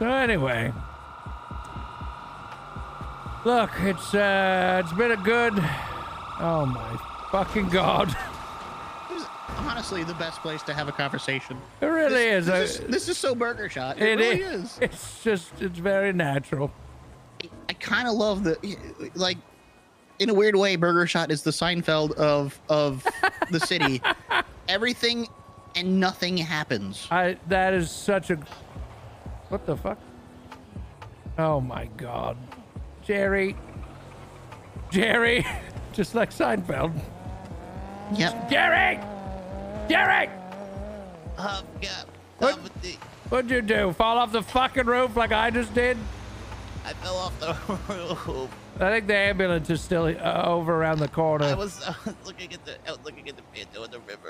So anyway, look, it's uh, it's been a good. Oh my fucking god! This is honestly the best place to have a conversation. It really this, is. This, I- is. this is so burger shot. It, It really is. is. It's just it's very natural. I kind of love the like. In a weird way, Burger Shot is the Seinfeld of of the city. Everything and nothing happens. I that is such a. What the fuck? Oh my god, Jerry. Jerry, just like Seinfeld. Yep. Jerry, Jerry, Um, yeah. What? what'd you do? Fall off the fucking roof like I just did? I fell off the roof. I think the ambulance is still uh, over around the corner. I was, I was looking at the, I was looking at the window in the river.